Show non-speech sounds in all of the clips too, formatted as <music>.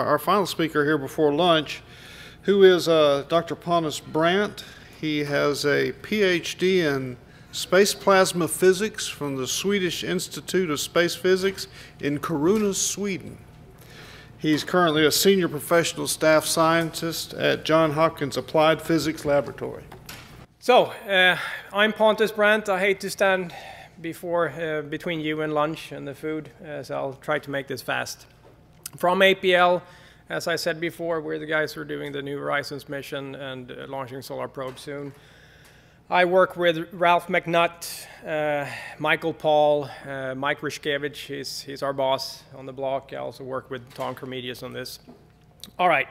our, final speaker here before lunch, who is uh, Dr. Pontus Brandt. He has a PhD in space plasma physics from the Swedish Institute of Space Physics in Kiruna, Sweden. He's currently a senior professional staff scientist at John Hopkins Applied Physics Laboratory. So, uh, I'm Pontus Brandt. I hate to stand before uh, between you and lunch and the food, uh, so I'll try to make this fast. From APL, as I said before, we're the guys who are doing the New Horizons mission and uh, launching Solar Probe soon. I work with Ralph McNutt, uh, Michael Paul, uh, Mike Ryschkewitsch, he's, he's our boss on the block. I also work with Tom Krimigis on this. All right,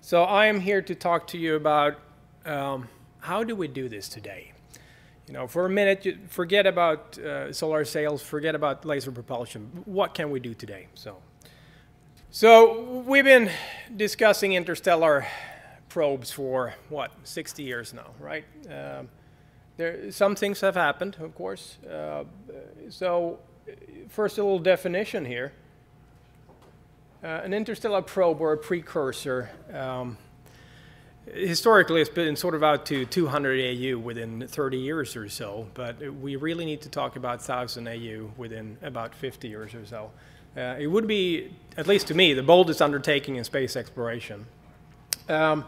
so I am here to talk to you about um, how do we do this today? You know, for a minute, forget about uh, solar sails, forget about laser propulsion. What can we do today? So, so we've been discussing interstellar probes for what 60 years now, right? Um, there, some things have happened, of course. Uh, so, first, a little definition here. Uh, an interstellar probe or a precursor. Um, historically, it's been sort of out to 200 AU within 30 years or so, but we really need to talk about 1,000 AU within about 50 years or so. Uh, it would be, at least to me, the boldest undertaking in space exploration. Um,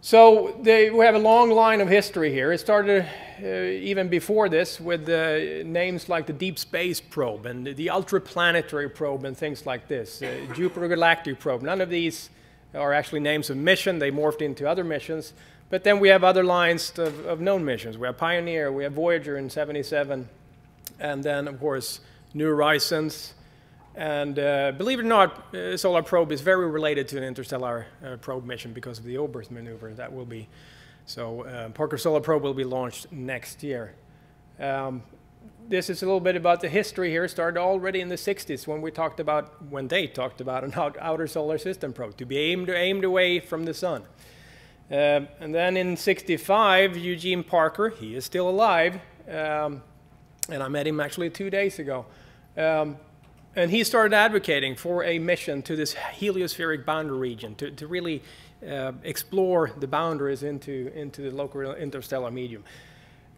so they, we have a long line of history here. It started uh, even before this with uh, names like the Deep Space Probe and the Ultraplanetary Probe and things like this, uh, Jupiter Galactic Probe. None of these are actually names of mission. They morphed into other missions. But then we have other lines of, of known missions. We have Pioneer, we have Voyager in 77, and then, of course, New Horizons, and uh, believe it or not, uh, Solar Probe is very related to an interstellar uh, probe mission because of the Oberth maneuver. That will be so. Uh, Parker Solar Probe will be launched next year. Um, this is a little bit about the history here. Started already in the 60s when we talked about when they talked about an out, outer solar system probe to be aimed aimed away from the sun. Um, and then in 65, Eugene Parker, he is still alive, um, and I met him actually two days ago. Um, and he started advocating for a mission to this heliospheric boundary region to, to really uh, explore the boundaries into, into the local interstellar medium.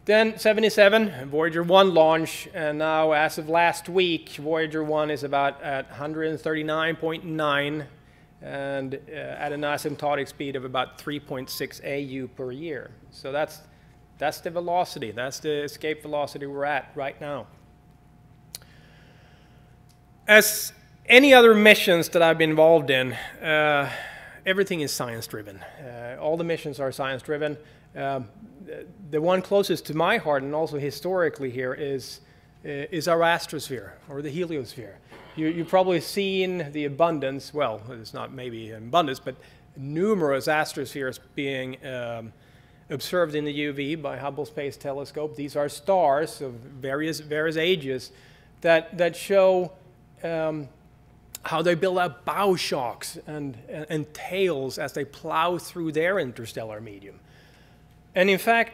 Then 77, Voyager 1 launch, and now as of last week, Voyager 1 is about at 139.9 and uh, at an asymptotic speed of about 3.6 AU per year. So that's, that's the velocity, that's the escape velocity we're at right now as any other missions that I've been involved in, uh, everything is science driven. Uh, all the missions are science driven. Um, the one closest to my heart, and also historically here, is uh, is our astrosphere or the heliosphere. You, you've probably seen the abundance. Well, it's not maybe abundance, but numerous astrospheres being um, observed in the UV by Hubble Space Telescope. These are stars of various various ages that that show um, how they build up bow shocks and, and, and, tails as they plow through their interstellar medium. And in fact,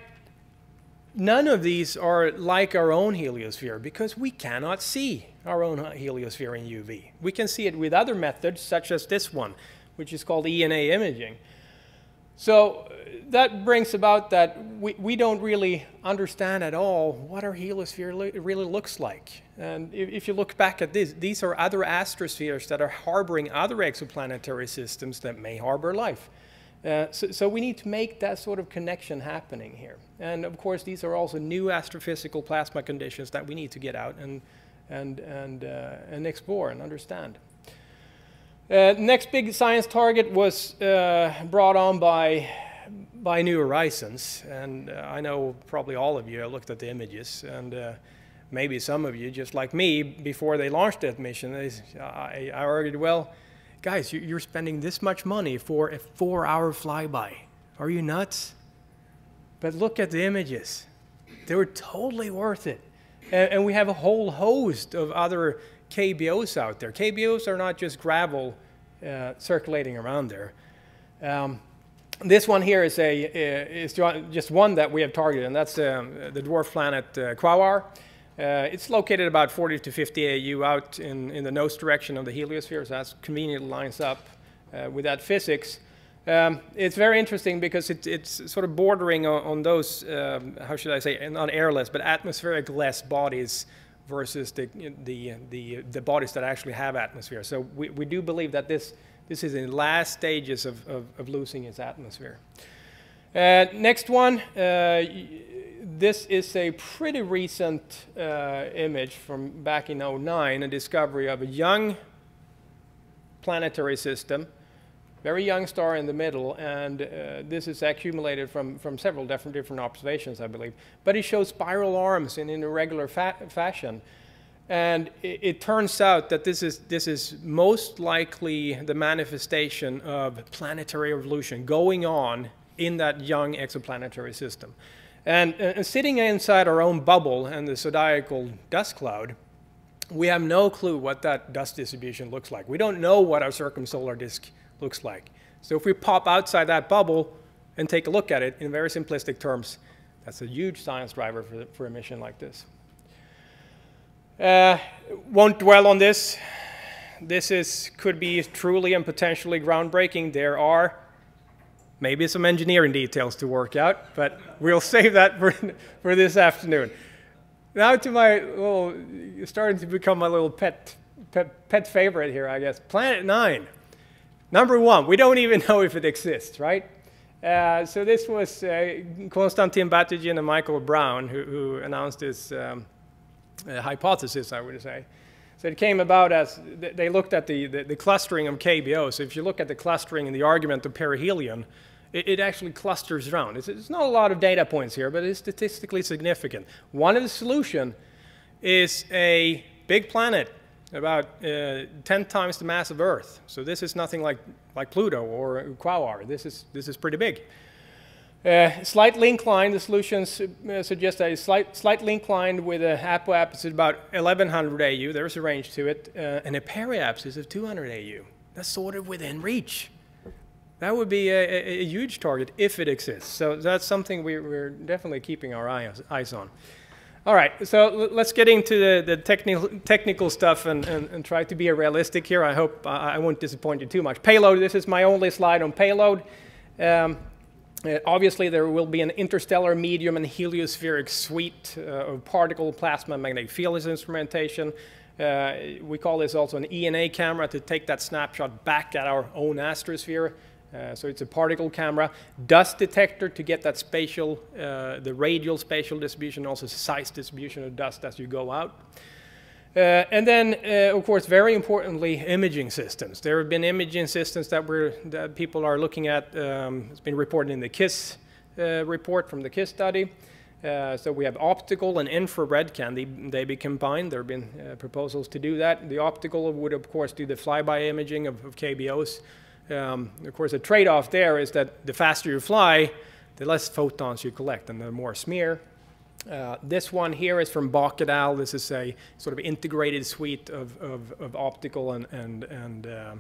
none of these are like our own heliosphere because we cannot see our own heliosphere in UV. We can see it with other methods, such as this one, which is called ENA imaging. So that brings about that we, we don't really understand at all what our heliosphere really looks like. And if, if, you look back at this, these are other astrospheres that are harboring other exoplanetary systems that may harbor life. Uh, so, so, we need to make that sort of connection happening here. And of course, these are also new astrophysical plasma conditions that we need to get out and, and, and, uh, and explore and understand. Uh, next big science target was uh, brought on by by New Horizons, and uh, I know probably all of you. Looked at the images, and uh, maybe some of you, just like me, before they launched that mission, they, I, I argued, well, guys, you're spending this much money for a four-hour flyby. Are you nuts? But look at the images; they were totally worth it. And, and we have a whole host of other KBOs out there. KBOs are not just gravel uh, circulating around there. Um, this one here is, a, is just one that we have targeted, and that's um, the dwarf planet uh. Uh, it's located about 40 to 50 AU out in, in the nose direction of the heliosphere, so that conveniently lines up uh, with that physics. Um, it's very interesting because it, it's sort of bordering on, on those, um, how should I say, not airless, but atmospheric less bodies versus the, the, the, the, bodies that actually have atmosphere. So we, we do believe that this, this is in the last stages of, of, of losing its atmosphere. Uh, next one, uh, this is a pretty recent uh, image from back in 09, a discovery of a young planetary system very young star in the middle, and uh, this is accumulated from, from several different, different observations, I believe. But it shows spiral arms in an irregular fa fashion. And it, it, turns out that this is, this is most likely the manifestation of planetary evolution going on in that young exoplanetary system. And, and sitting inside our own bubble and the zodiacal dust cloud, we have no clue what that dust distribution looks like. We don't know what our circumsolar disk looks like. So if we pop outside that bubble and take a look at it in very simplistic terms, that's a huge science driver for, for a mission like this. Uh, won't dwell on this. This is, could be truly and potentially groundbreaking. There are maybe some engineering details to work out, but we'll <laughs> save that for, for this afternoon. Now to my little, starting to become my little pet, pet, pet favorite here, I guess. Planet Nine. Number one, we don't even <laughs> know if it exists, right? Uh, so this was uh, Konstantin Batygin and Michael Brown who, who announced this um, uh, hypothesis, I would say. So it came about as th they looked at the, the, the, clustering of KBO. So if you look at the clustering and the argument of perihelion, it, it actually clusters around. It's, it's, not a lot of data points here, but it's statistically significant. One of the solution is a big planet about uh, 10 times the mass of Earth. So this is nothing like, like Pluto or Quaoar. This is, this is pretty big. Uh, slightly inclined, the solutions uh, suggest a slight, slightly inclined with a apoapsis about 1100 AU. There's a range to it. Uh, and a periapsis of 200 AU. That's sort of within reach. That would be a, a, a huge target if it exists. So that's something we, are definitely keeping our eyes, eyes on. All right, so let's get into the, the technical, technical stuff and, and, and, try to be realistic here. I hope I, won't disappoint you too much. Payload, this is my only slide on payload. Um, uh, obviously, there will be an interstellar medium and heliospheric suite uh, of particle, plasma, magnetic field instrumentation. Uh, we call this also an ENA camera to take that snapshot back at our own astrosphere. Uh, so it's a particle camera, dust detector to get that spatial, uh, the radial spatial distribution, also size distribution of dust as you go out. Uh, and then, uh, of course, very importantly, imaging systems. There have been imaging systems that, we're, that people are looking at. Um, it's been reported in the KISS uh, report from the KISS study. Uh, so we have optical and infrared. Can they, they be combined? There have been proposals to do that. The optical would, of course, do the flyby imaging of, of KBOs. Um, of course, the trade-off there is that the faster you fly, the less photons you collect and the more smear. Uh, this one here is from Bach et al. This is a sort of integrated suite of, of, of optical and, and, and, uh,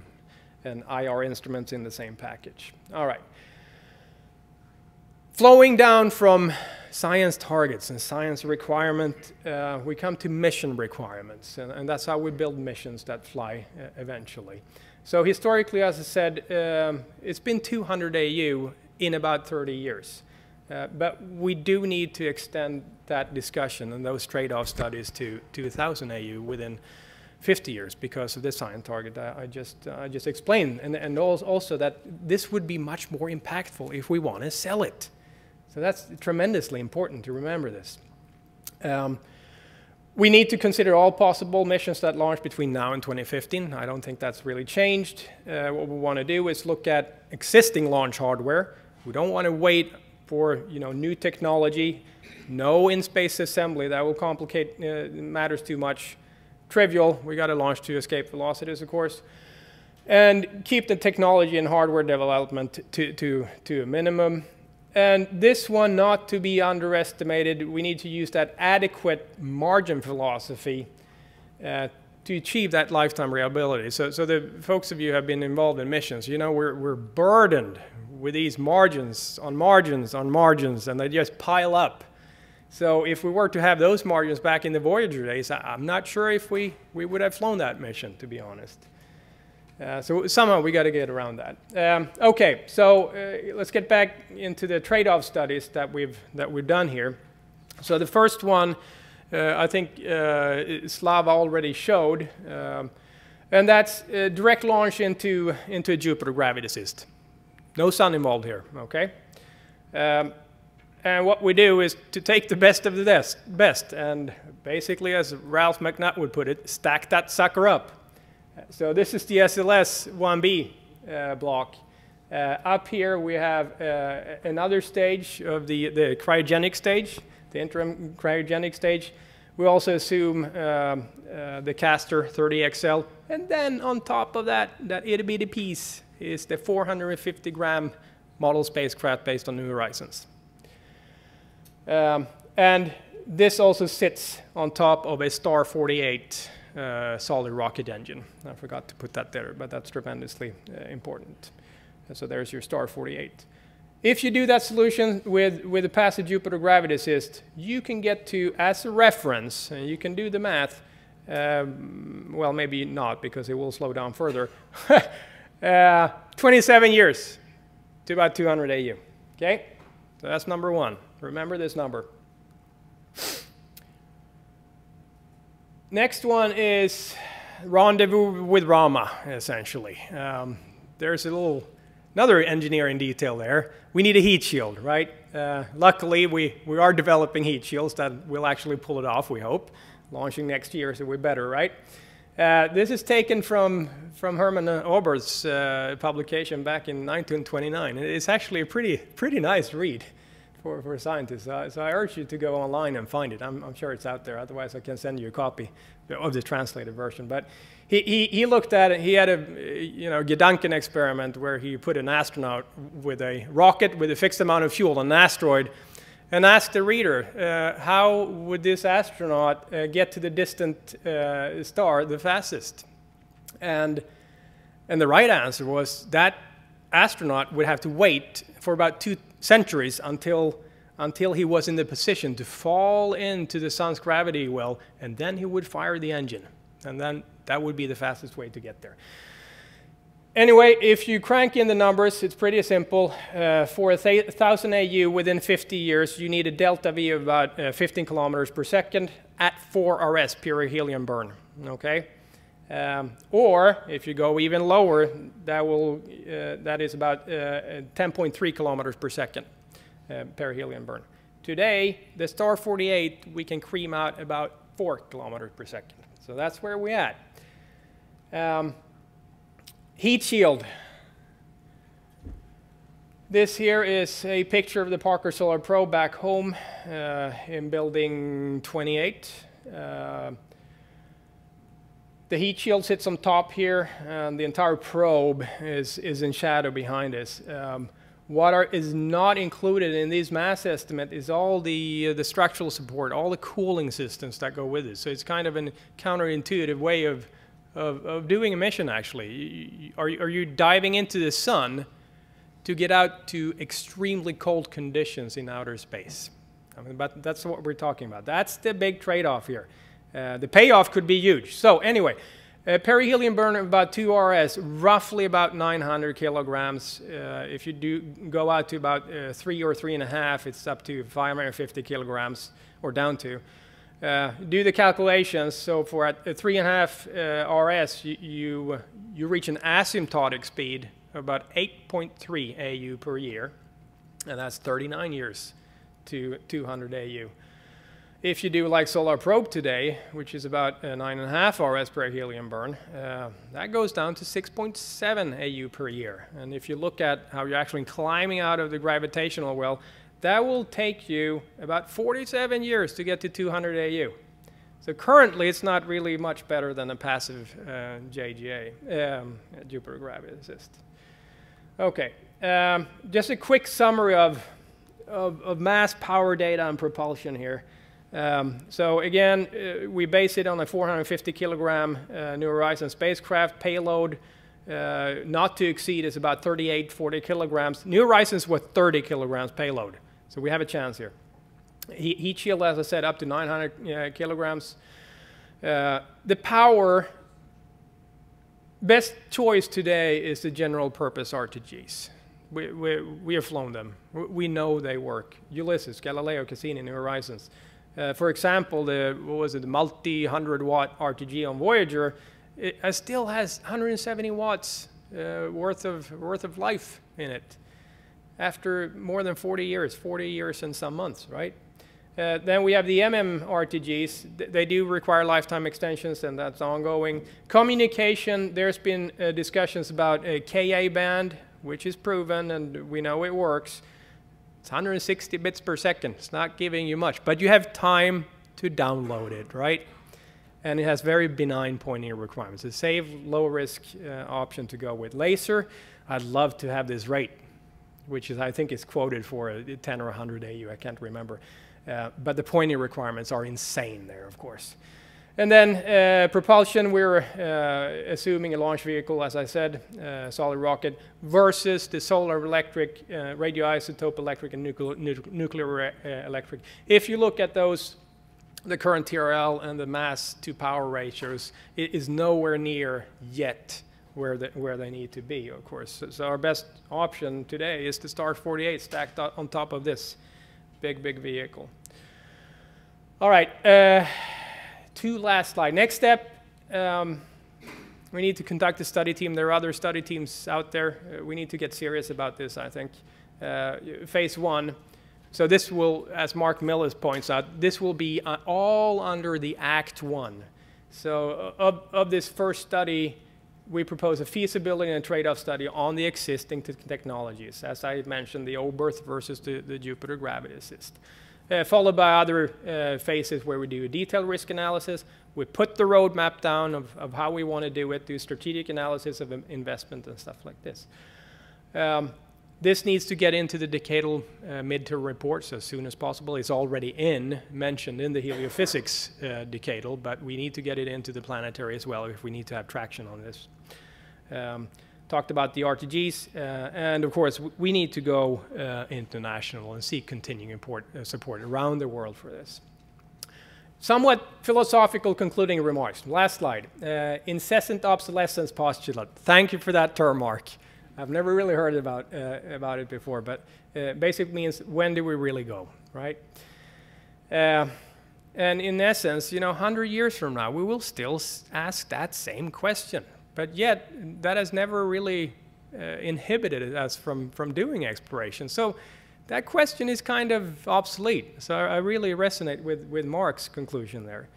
and IR instruments in the same package. All right. Flowing down from science targets and science requirement, uh, we come to mission requirements, and, and, that's how we build missions that fly uh, eventually. So historically, as I said, um, it's been 200 AU in about 30 years. Uh, but we do need to extend that discussion and those trade-off studies to 2,000 AU within 50 years because of the science target I, I just, uh, I just explained. And, and also that this would be much more impactful if we want to sell it. So that's tremendously important to remember this. Um, we need to consider all possible missions that launch between now and 2015. I don't think that's really changed. Uh, what we want to do is look at existing launch hardware. We don't want to wait for you know, new technology, no in-space assembly. That will complicate uh, matters too much. Trivial, we got to launch to escape velocities, of course. And keep the technology and hardware development to, to, to a minimum. And this one, not to be underestimated, we need to use that adequate margin philosophy uh, to achieve that lifetime reliability. So, so the folks of you have been involved in missions, you know, we're, we're burdened with these margins on margins on margins, and they just pile up. So if we were to have those margins back in the Voyager days, I'm not sure if we, we would have flown that mission, to be honest. Uh, so somehow we got to get around that. Um, okay, so uh, let's get back into the trade-off studies that we've that we've done here. So the first one, uh, I think uh, Slava already showed, um, and that's uh, direct launch into into a Jupiter gravity assist. No sun involved here. Okay. Um, and what we do is to take the best of the best, best, and basically, as Ralph McNutt would put it, stack that sucker up. So this is the SLS 1B uh, block. Uh, up here we have uh, another stage of the, the cryogenic stage, the interim cryogenic stage. We also assume um, uh, the Castor 30XL. And then on top of that, that itty bitty piece is the 450 gram model spacecraft based on New Horizons. Um, and this also sits on top of a Star 48 uh, solid rocket engine. I forgot to put that there, but that's tremendously uh, important. And so there's your star 48. If you do that solution with, with a passive Jupiter gravity assist, you can get to, as a reference, and you can do the math, um, well, maybe not because it will slow down further, <laughs> uh, 27 years to about 200 AU. Okay? So that's number one. Remember this number. Next one is rendezvous with Rama, essentially. Um, there's a little another engineering detail there. We need a heat shield, right? Uh, luckily, we, we are developing heat shields that will actually pull it off, we hope. Launching next year, so we're better, right? Uh, this is taken from, from Hermann Oberth's uh, publication back in 1929. It's actually a pretty, pretty nice read for, for scientists. Uh, so I urge you to go online and find it. I'm, I'm, sure it's out there. Otherwise, I can send you a copy of the translated version. But he, he, he looked at it. He had a you know Gedanken experiment where he put an astronaut with a rocket with a fixed amount of fuel on an asteroid and asked the reader, uh, how would this astronaut uh, get to the distant uh, star the fastest? And, and the right answer was that astronaut would have to wait for about two centuries until, until he was in the position to fall into the sun's gravity well, and then he would fire the engine. And then that would be the fastest way to get there. Anyway, if you crank in the numbers, it's pretty simple. Uh, for a 1,000 AU within 50 years, you need a delta V of about uh, 15 kilometers per second at 4 RS, perihelion burn. Okay? Um, or if you go even lower, that, will, uh, that is about uh, 10.3 kilometers per second uh, perihelion burn. Today, the Star 48, we can cream out about 4 kilometers per second. So that's where we're at. Um, heat shield. This here is a picture of the Parker Solar Probe back home uh, in building 28. Uh, the heat shield sits on top here, and the entire probe is, is in shadow behind us. Um, what are, is not included in these mass estimate is all the, uh, the structural support, all the cooling systems that go with it. So it's kind of a counterintuitive way of, of, of doing a mission, actually. Are, are you diving into the sun to get out to extremely cold conditions in outer space? I mean, but that's what we're talking about. That's the big trade-off here. Uh, the payoff could be huge. So anyway, uh, perihelion burn of about 2 RS, roughly about 900 kilograms. Uh, if you do go out to about uh, 3 or 3.5, it's up to 550 kilograms, or down to. Uh, do the calculations. So for at 3.5 uh, RS, you, you, you, reach an asymptotic speed of about 8.3 AU per year, and that's 39 years to 200 AU. If you do like Solar Probe today, which is about uh, 9.5 RS perihelion burn, uh, that goes down to 6.7 AU per year. And if you look at how you're actually climbing out of the gravitational well, that will take you about 47 years to get to 200 AU. So currently, it's not really much better than a passive uh, JGA, um, Jupiter Gravity Assist. Okay, um, just a quick summary of, of, of mass power data and propulsion here. Um, so again, uh, we base it on a 450 kilogram uh, New Horizons spacecraft payload. Uh, not to exceed is about 38, 40 kilograms. New Horizons was 30 kilograms payload. So we have a chance here. He- Heat shield, as I said, up to 900 uh, kilograms. Uh, the power, best choice today is the general purpose RTGs. We, we, we have flown them. We know they work. Ulysses, Galileo, Cassini, New Horizons. Uh, for example, the what was it, the multi 100 watt RTG on Voyager, it still has 170 watts uh, worth of worth of life in it after more than 40 years, 40 years and some months, right? Uh, then we have the MM RTGs. Th- They do require lifetime extensions, and that's ongoing. Communication, there's been uh, discussions about a KA band, which is proven, and we know it works. It's 160 bits per second. It's not giving you much, but you have time to download it, right? And it has very benign pointing requirements. A safe, low risk uh, option to go with. Laser, I'd love to have this rate, which is, I think, is quoted for a 10 or 100 AU. I can't remember. Uh, but the pointing requirements are insane there, of course. And then uh, propulsion, we're uh, assuming a launch vehicle, as I said, uh, solid rocket, versus the solar electric, uh, radioisotope electric, and nuclear, nuclear uh, electric. If you look at those, the current TRL and the mass to power ratios, it is nowhere near yet where, the, where they need to be, of course. So, so our best option today is the Star 48 stacked on top of this big, big vehicle. All right. Two last slide. Next step, um, we need to conduct a study team. There are other study teams out there. Uh, we need to get serious about this, I think. Uh, phase one. So this will, as Mark Millis points out, this will be uh, all under the Act One. So uh, of, of this first study, we propose a feasibility and trade-off study on the existing technologies. As I mentioned, the Oberth versus the, the Jupiter Gravity Assist uh, followed by other uh, phases where we do a detailed risk analysis. We put the roadmap down of, of how we want to do it, do strategic analysis of investment and stuff like this. Um, this needs to get into the decadal uh, midterm reports as soon as possible. It's already in, mentioned in the heliophysics uh, decadal, but we need to get it into the planetary as well if we need to have traction on this. Um, talked about the RTGs, uh, and of course, we need to go uh, international and seek continuing import, uh, support around the world for this. Somewhat philosophical concluding remarks. Last slide. Uh, incessant obsolescence postulate. Thank you for that term, Mark. I've never really heard about, uh, about it before, but uh, basically means when do we really go, right? Uh, and in essence, you know, 100 years from now, we will still ask that same question. But yet, that has never really uh, inhibited us from, from doing exploration. So that question is kind of obsolete. So I I really resonate with, with Mark's conclusion there.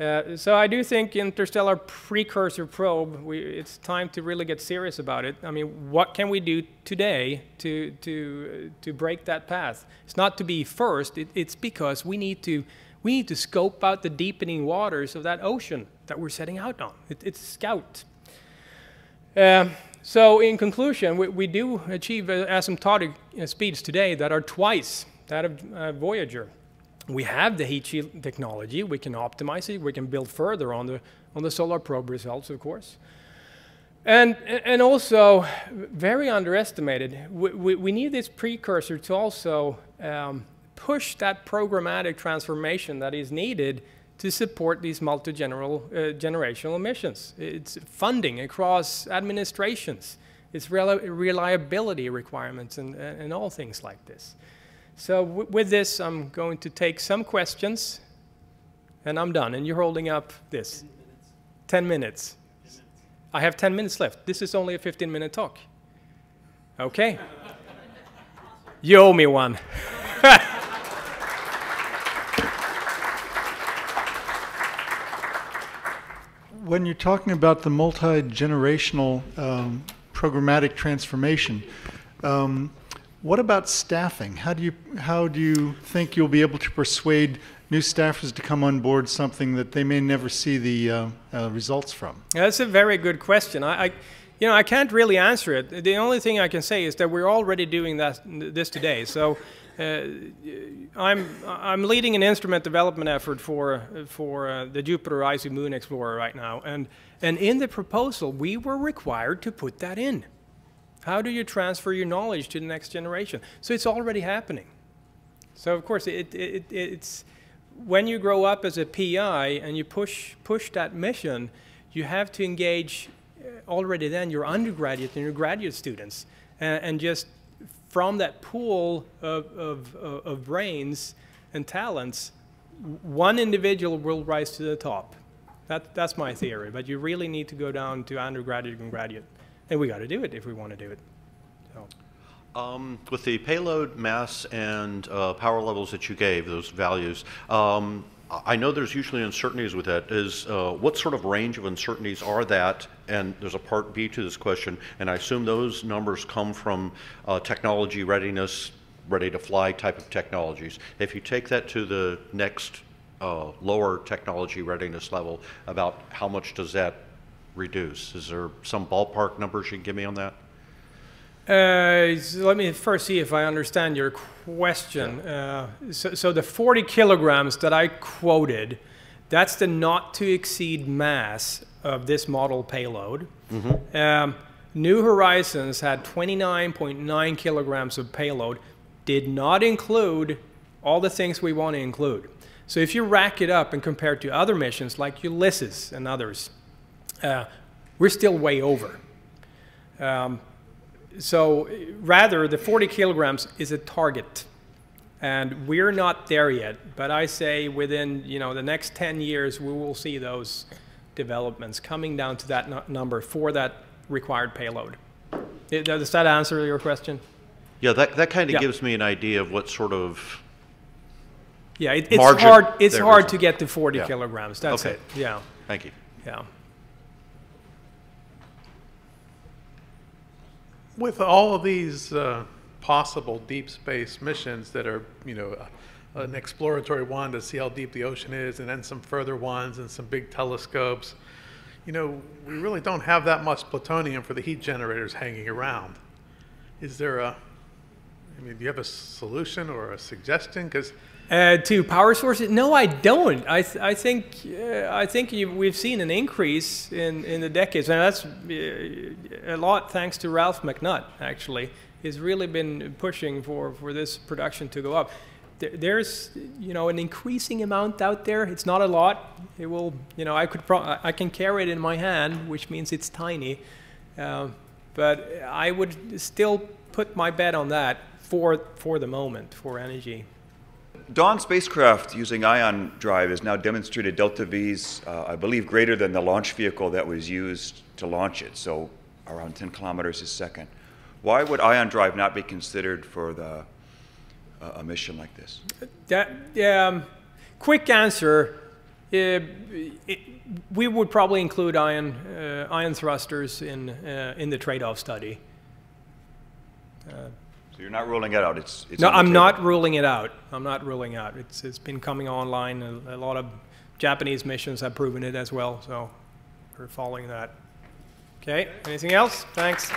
Uh, so I do think interstellar precursor probe. We, it's time to really get serious about it. I mean, what can we do today to to to break that path? It's not to be first. It, it's because we need to we need to scope out the deepening waters of that ocean that we're setting out on. It, it's scout. Um, so in conclusion, we, we do achieve uh, asymptotic uh, speeds today that are twice that of uh, Voyager. We have the heat shield technology. We can optimize it. We can build further on the on the solar probe results, of course. And and also very underestimated. We, we, we need this precursor to also um, push that programmatic transformation that is needed to support these multi-generational uh, missions. It's funding across administrations. It's reliability requirements and, and all things like this. So with this, I'm going to take some questions, and I'm done. And you're holding up this. 10 minutes. I have 10 minutes left. This is only a 15 minute talk. Okay. <laughs> You owe me one. When you're talking about the multi-generational um, programmatic transformation, um, what about staffing? How do you how do you think you'll be able to persuade new staffers to come on board something that they may never see the uh, uh, results from? That's a very good question. I, I, you know, I can't really answer it. The only thing I can say is that we're already doing that this today. So, uh, I'm I'm leading an instrument development effort for for uh, the Jupiter Icy Moon Explorer right now, and and in the proposal we were required to put that in. How do you transfer your knowledge to the next generation? So it's already happening. So of course, it, it, it's when you grow up as a PI and you push push that mission, you have to engage uh, already then your undergraduate and your graduate students, and, and just from that pool of, of, of of brains and talents, one individual will rise to the top. That, that's my theory. But you really need to go down to undergraduate and graduate, and we got to do it if we want to do it. So. Um, with the payload, mass, and uh, power levels that you gave, those values, um, I know there's usually uncertainties with that. Is uh, what sort of range of uncertainties are that? And there's a part B to this question, and I assume those numbers come from uh, technology readiness, ready to fly type of technologies. If you take that to the next uh, lower technology readiness level, about how much does that reduce? Is there some ballpark numbers you can give me on that? Uh, so let me first see if I understand your question. Uh, so, so the 40 kilograms that I quoted, that's the not to exceed mass of this model payload. Um, New Horizons had 29.9 kilograms of payload, did not include all the things we want to include. So if you rack it up and compare it to other missions like Ulysses and others, uh, we're still way over. Um, so rather, the 40 kilograms is a target, and we're not there yet. But I say within you know the next 10 years, we will see those developments coming down to that nu- number for that required payload. It- Does that answer your question? Yeah, that, that kind of Yeah. gives me an idea of what sort of, Yeah, it, it's hard. It's hard to get to 40 Yeah. kilograms. That's Okay. it. Yeah, thank you. yeah. With all of these uh, possible deep space missions that are, you know, uh, an exploratory one to see how deep the ocean is, and then some further ones and some big telescopes, you know, we really don't have that much plutonium for the heat generators hanging around. Is there a, I mean, do you have a solution or a suggestion? Because Uh, to power sources? No, I don't. I, th- I think uh, I think you, we've seen an increase in, in the decades, and that's uh, a lot thanks to Ralph McNutt. Actually, he's really been pushing for, for this production to go up. There, there's you know an increasing amount out there. It's not a lot. It will you know I could pro- I- I can carry it in my hand, which means it's tiny. Uh, but I would still put my bet on that for for the moment for energy. Dawn spacecraft using ion drive has now demonstrated delta V's, uh, I believe, greater than the launch vehicle that was used to launch it, so around 10 kilometers a second. Why would ion drive not be considered for the, uh, a mission like this? That um, quick answer. Uh, it, we would probably include ion uh, ion thrusters in uh, in the trade-off study. So you're not ruling it out. It's, it's no, I'm not ruling it out. I'm not ruling out. It's it's been coming online. A, a lot of Japanese missions have proven it as well. So we're following that. Okay. Anything else? Thanks.